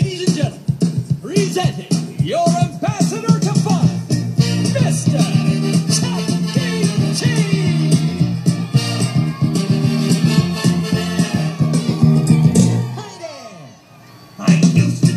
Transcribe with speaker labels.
Speaker 1: Ladies and gentlemen, presenting your ambassador to fun, Mr. Chuck Hi there! I used